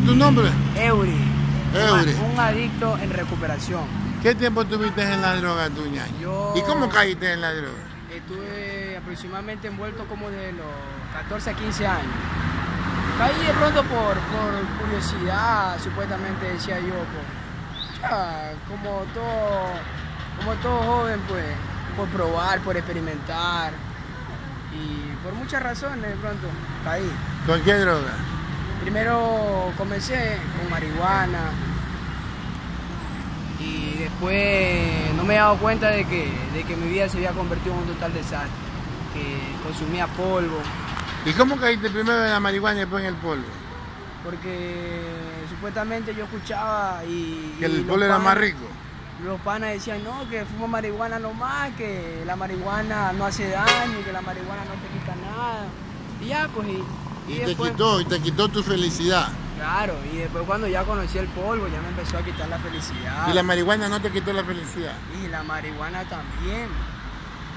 ¿Cómo tu nombre? Eury. Eury. Un, un adicto en recuperación. ¿Qué tiempo tuviste en la droga, tu ñaño? Yo- ¿Y cómo caíste en la droga? Estuve aproximadamente envuelto como de los 14 a 15 años. Caí de pronto por, por curiosidad, supuestamente decía yo, pues, ya, como todo, como todo joven, pues, por probar, por experimentar y por muchas razones de pronto caí. ¿Con qué droga? Primero comencé con marihuana y después no me he dado cuenta de que, de que mi vida se había convertido en un total desastre, que consumía polvo, ¿Y cómo caíste primero en la marihuana y después en el polvo? porque supuestamente yo escuchaba y... Que el polvo era más rico. Los panas decían, no, que fumo marihuana nomás, que la marihuana no hace daño, que la marihuana no te quita nada. Y ya, pues, y, Y te después- quitó, y te quitó tu felicidad. Claro, y después cuando ya conocí el polvo, ya me empezó a quitar la felicidad. Y la marihuana no te quitó la felicidad. Y la marihuana también,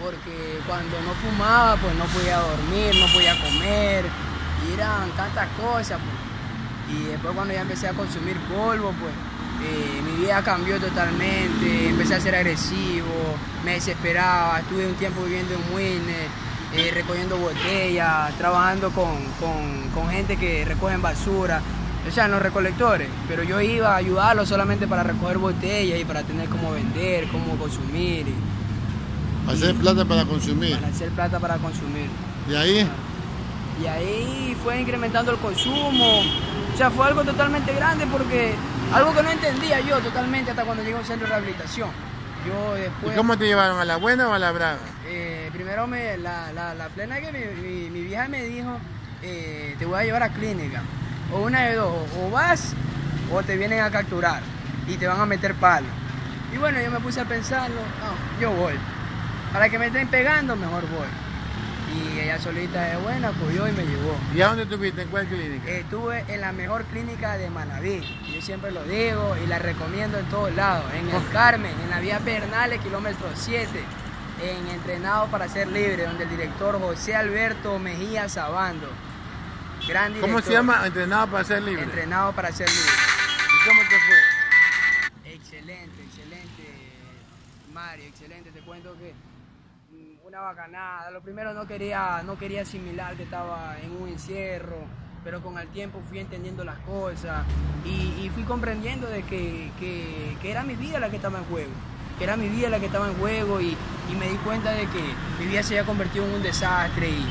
porque cuando no fumaba, pues no podía dormir, no podía comer, y eran tantas cosas. pues. Y después cuando ya empecé a consumir polvo, pues eh, mi vida cambió totalmente, empecé a ser agresivo, me desesperaba, estuve un tiempo viviendo en Winner, eh, recogiendo botellas, trabajando con, con- con gente que recogen basura, o sea, en los recolectores, pero yo iba a ayudarlos solamente para recoger botellas y para tener cómo vender, cómo consumir, y Hacer plata para consumir. para hacer plata para consumir. De ahí, Y ahí fue incrementando el consumo. O sea, fue algo totalmente grande porque algo que no entendía yo totalmente hasta cuando llegué a un centro de rehabilitación. Yo ¿y cómo te llevaron? ¿A la buena o a la brava? eh, primero me, la, la, la plena que mi, mi- mi vieja me dijo, eh, te voy a llevar a clínica. O una de dos, o vas o te vienen a capturar y te van a meter palo. Y bueno, yo me puse a pensarlo, no, yo voy. Para que me estén pegando, mejor voy. Y ella solita de buena, cogió y me llevó. ¿Y a dónde estuviste? ¿En cuál clínica? Estuve en la mejor clínica de Manaví. Yo siempre lo digo y la recomiendo en todos lados. En el Carmen, en la vía Bernales, kilómetro 7. En Entrenado para ser libre, donde el director José Alberto Mejía Sabando. Gran director. ¿Cómo se llama? Entrenado para ser libre. Entrenado para ser libre. ¿Y cómo te fue? Excelente, excelente, Mario, excelente. Te cuento que una bacanada. Lo primero no quería, no quería asimilar que estaba en un encierro, pero con el tiempo fui entendiendo las cosas y, fui comprendiendo de que, que- era mi vida la que estaba en juego. Que era mi vida la que estaba en juego y, me di cuenta de que mi vida se había convertido en un desastre y,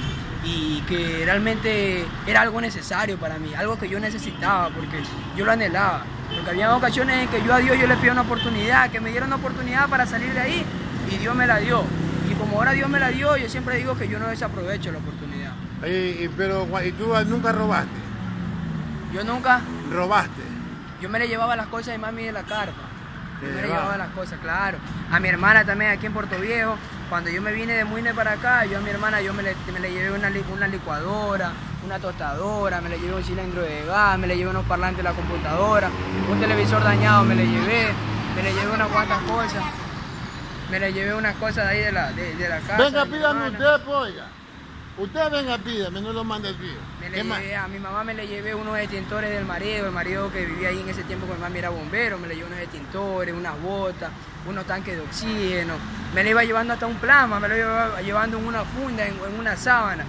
y que realmente era algo necesario para mí, algo que yo necesitaba porque yo lo anhelaba. Porque había ocasiones en que yo a Dios yo le pido una oportunidad, que me diera una oportunidad para salir de ahí y Dios me la dio. Como ahora Dios me la dio, yo siempre digo que yo no desaprovecho la oportunidad. Y, y- pero, ¿y tú nunca robaste? Yo nunca, ¿Robaste? yo me le llevaba las cosas de mami de la carpa. Yo me le llevaba. las cosas, claro. A mi hermana también aquí en Puerto Viejo, cuando yo me vine de Muine para acá, yo a mi hermana yo me le, me le llevé una, una licuadora, una tostadora, me le llevé un cilindro de gas, me le llevé unos parlantes de la computadora, un televisor dañado me le llevé, me le llevé unas cuantas cosas. Me le llevé unas cosas de ahí de la, de, de la casa. Venga, pídame usted, pues, oiga. Usted venga, pídame, no lo mande así. Me ¿Qué le más? llevé, a mi mamá me le llevé unos extintores del marido, el marido que vivía ahí en ese tiempo con mi mami era bombero, me le llevé unos extintores, unas botas, unos tanques de oxígeno, me le iba llevando hasta un plasma, me lo iba llevando en una funda, en, en una sábana,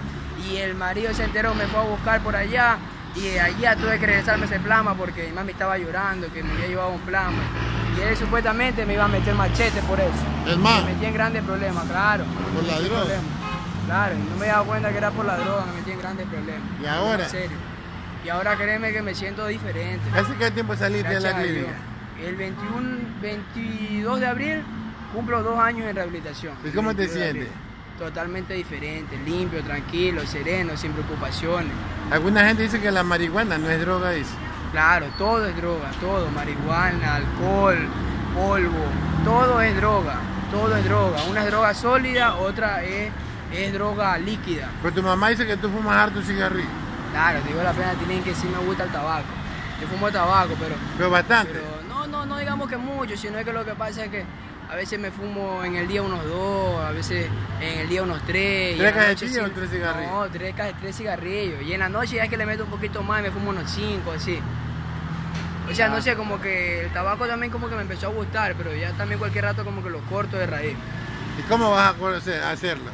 y el marido se enteró, me fue a buscar por allá, y allá tuve que regresarme ese plasma porque mi mami estaba llorando, que me había llevado un plasma, y él supuestamente me iba a meter machete por eso. Es más, Me metí en grandes problemas, claro. Por la droga. problemas. Claro, y no me he dado cuenta que era por la droga, me metí en grandes problemas. ¿Y ahora? En serio. Y ahora créeme que me siento diferente. ¿hace qué tiempo saliste de Gracias la a clínica? El 21, 22 de abril cumplo dos años en rehabilitación. ¿Y cómo te 22 de sientes? Totalmente diferente, limpio, tranquilo, sereno, sin preocupaciones. Alguna gente dice que la marihuana no es droga, dice. Claro, todo es droga, todo, marihuana, alcohol, polvo, todo es droga, todo es droga. Una es droga sólida, otra es, es droga líquida. Pero tu mamá dice que tú fumas harto cigarrillo. Claro, te digo la pena, tienen que sí me gusta el tabaco. Yo fumo tabaco, pero, Pero bastante. pero no, no, no digamos que mucho, sino que lo que pasa es que a veces me fumo en el día unos dos, a veces en el día unos tres. ¿Tres cajetillas o tres cigarrillos? No, tres, tres cigarrillos. Y en la noche ya es que le meto un poquito más y me fumo unos cinco, así. O sea, no sé, como que el tabaco también como que me empezó a gustar, pero ya también cualquier rato como que lo corto de raíz. ¿Y cómo vas a hacerlo?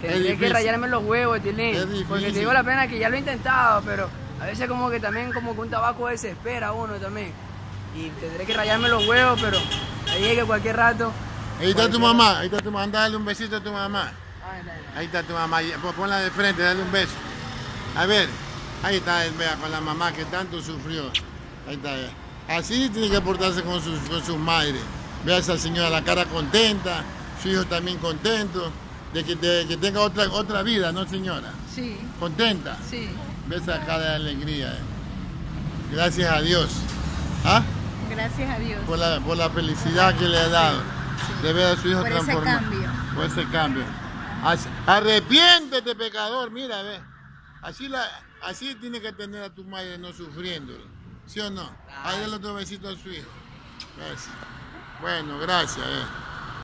Tendré que rayarme los huevos, Tilín. Porque te digo la pena que ya lo he intentado, pero a veces como que también como que un tabaco desespera a uno también. Y tendré que rayarme los huevos, pero llegue cualquier rato. Ahí está tu mamá, ahí está tu mamá, Anda, dale un besito a tu mamá. Ahí está tu mamá, pon- ponla de frente, dale un beso. A ver, ahí está él, vea, con la mamá que tanto sufrió. Ahí está ella. Así tiene que portarse con sus, con sus madres. Vea a esa señora, la cara contenta, su hijo también contento, de que, de que tenga otra, otra vida, ¿no, señora? Sí, Contenta. sí. Ve esa cara de alegría. eh. Gracias a Dios. ¿Ah? Gracias a Dios. Por la, por la felicidad que le ha dado de ver a su hijo Por ese transformado. cambio. Por ese cambio. Arrepiéntete, pecador. Mira, ve. Así, la, así tiene que tener a tu madre no sufriendo. ¿Sí o no? Ahí dale otro besito a su hijo. Gracias. Bueno, gracias. eh.